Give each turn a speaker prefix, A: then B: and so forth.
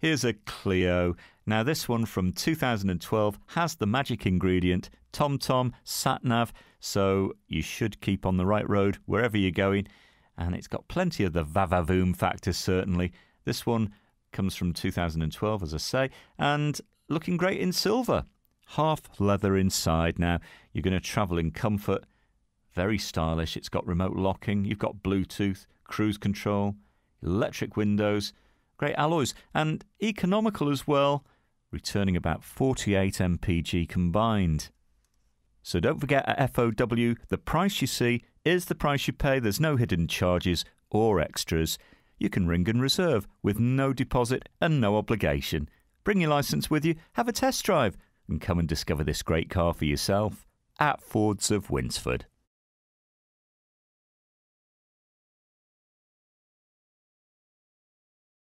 A: Here's a Clio. Now, this one from 2012 has the magic ingredient TomTom SatNav, so you should keep on the right road wherever you're going. And it's got plenty of the vavavoom factor, certainly. This one comes from 2012, as I say, and looking great in silver. Half leather inside. Now, you're going to travel in comfort. Very stylish. It's got remote locking, you've got Bluetooth, cruise control, electric windows, great alloys, and economical as well, returning about 48 mpg combined. So don't forget at FOW, the price you see is the price you pay. There's no hidden charges or extras. You can ring and reserve with no deposit and no obligation. Bring your licence with you, have a test drive, and come and discover this great car for yourself at Fords of Winsford.